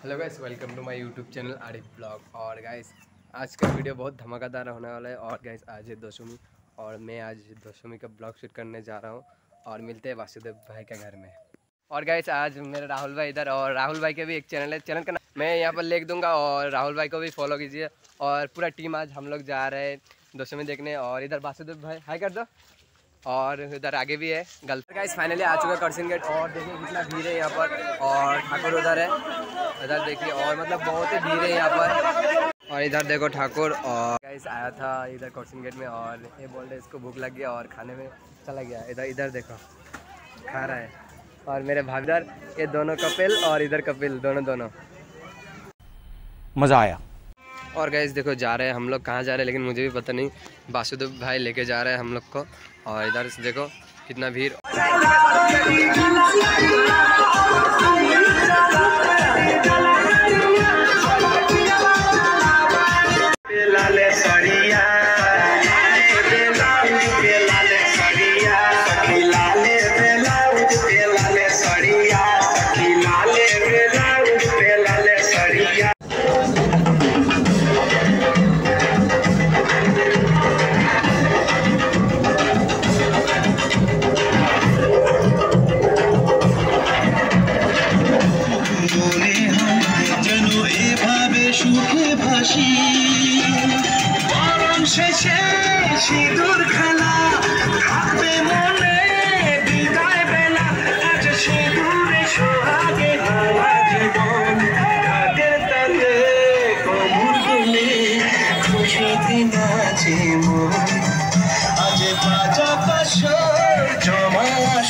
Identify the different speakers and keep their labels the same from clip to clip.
Speaker 1: Hello guys welcome to my YouTube channel Arif blog और guys आज का video बहुत धमाकेदार होने वाला है। और गाइस आज है दशमी। और मैं आज दशमी का ब्लॉग शूट करने जा रहा हूँ। और मिलते हैं वासुदेव भाई के घर में। और गाइस आज मेरे राहुल भाई इधर। और राहुल भाई के भी एक चैनल है। चैनल का नाम मैं यहाँ पर लिख दूँगा। और राहुल भाई को भी फॉलो कीजिए। और पूरा टीम आज हम लोग जा रहे हैं दशमी देखने। और इधर वासुदेव भाई हाई कर दो। और इधर आगे भी है। गलत गाइस फाइनली आ चुका है करसिन गेट और देखिए कितना भीड़ है यहाँ पर। और ठाकुर उधर है। इधर देखिए और मतलब बहुत ही भीड़ है यहाँ पर। और इधर देखो ठाकुर और गाइस आया था इधर करसिन गेट में और ये बोल रहे इसको भूख लग गया और खाने में चला गया। इधर इधर देखो खा रहा है। और मेरे भागीदार ये दोनों कपिल और इधर कपिल दोनों दोनों।
Speaker 2: मज़ा आया।
Speaker 1: और गैस देखो जा रहे हैं हम लोग। कहाँ जा रहे हैं लेकिन मुझे भी पता नहीं। वासुदेव भाई लेके जा रहे हैं हम लोग को। और इधर से देखो कितना भीड़।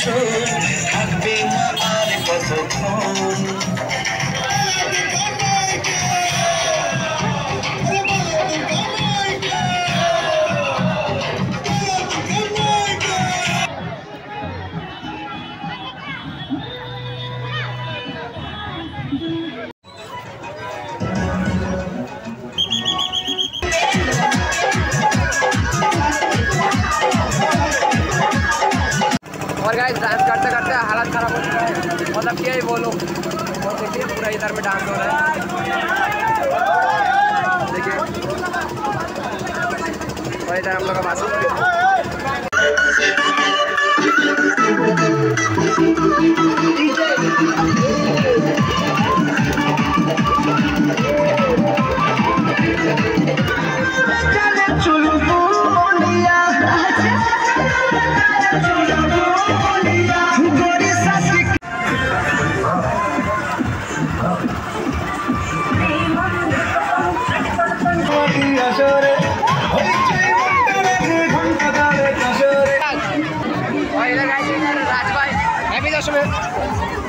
Speaker 3: জমা আসর থাকবে না আর কতক্ষণ
Speaker 1: बोलो और देखिए, पूरा इधर में डांस हो रहा है। देखिए। और इधर हम लोग का बासु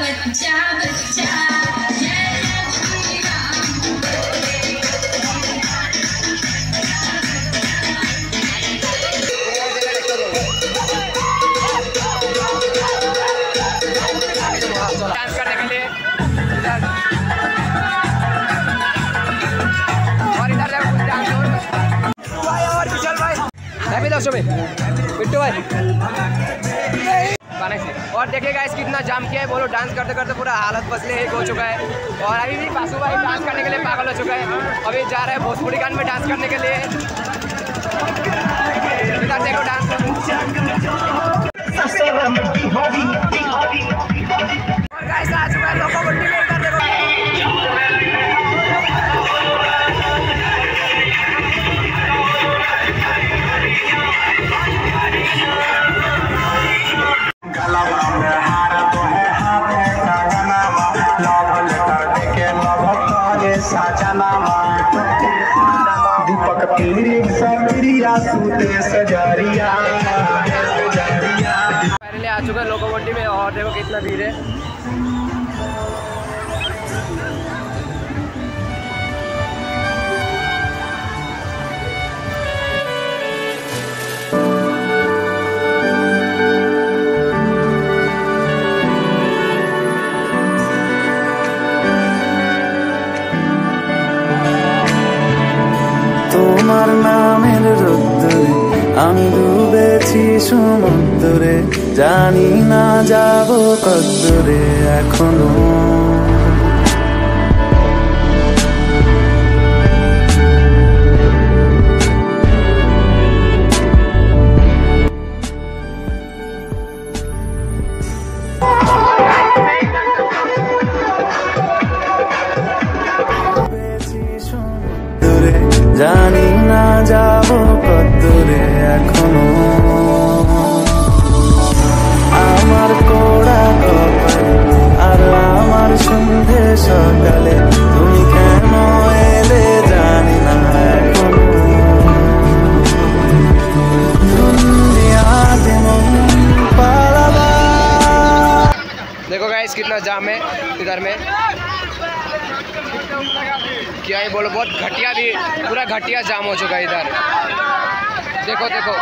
Speaker 4: बच्चा बच्चा बच्चा जय श्री राम
Speaker 1: डांस करने के लिए इधर और इधर देखो कुछ डांस हो भाई और विशाल भाई हैप्पी दशमी बिट्टू भाई गाने से और देखेगा गाइस कितना जाम किया है। बोलो डांस करते करते पूरा हालत बसले एक हो चुका है। और अभी भी बासु भाई डांस करने के लिए पागल हो चुका है। अभी जा रहे हैं भोजपुरी गान में डांस करने के लिए। डांस फाइनली आ चुका है लोकोमोटिव में और देखो कितना भीड़ है।
Speaker 2: তোমার নামের রূপ আমি ডুবেছি সমুদ্রে জানি না যাব কদ্দরে এখনও। জানি না যাব কদ্দূরে এখনো আমার কোড়া কপালে আর আমার সন্ধে সকালে তুমি কেন এলে জানি না এখনো দুনিয়া যেমন পালাবা
Speaker 1: देखो गाइस कितना जाम है इधर में क्या ही बोलो बहुत घटिया भी पूरा घटिया जाम हो चुका है इधर देखो देखो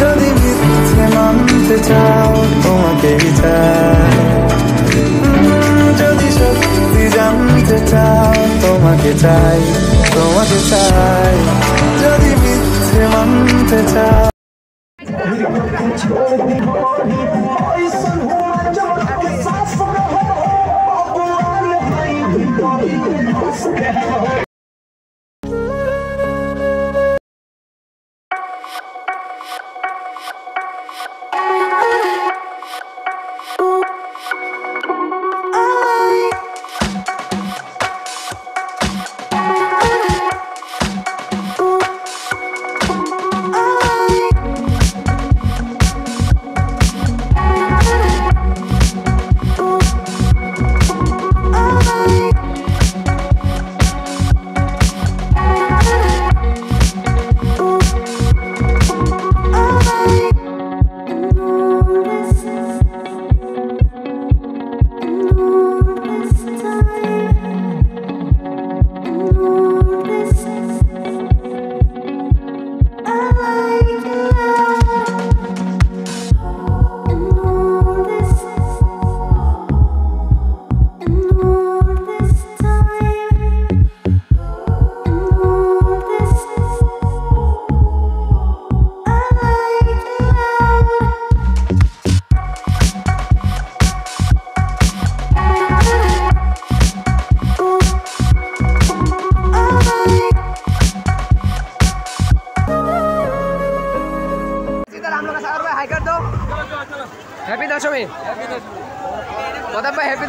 Speaker 2: যদি মিথ্যে মানতে চাও তোমাকেই চাই উম, যদি সত্যি জানতে চাও তোমাকে চাই তোমাকে চাই যদি মিথ্যে মানতে চাও
Speaker 1: इधर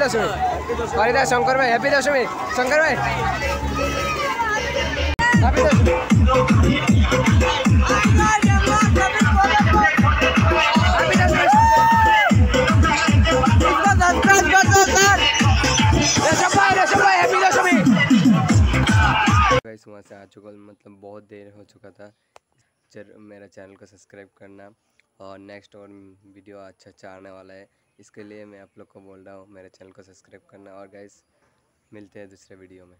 Speaker 1: दशमी शंकर भाई हैप्पी दशमी शंकर भाई हैप्पी वहाँ से आ चुका मतलब बहुत देर हो चुका था मेरा चैनल को सब्सक्राइब करना और नेक्स्ट और वीडियो अच्छा अच्छा आने वाला है इसके लिए मैं आप लोग को बोल रहा हूँ, मेरे चैनल को सब्सक्राइब करना और गाइस मिलते हैं दूसरे वीडियो में।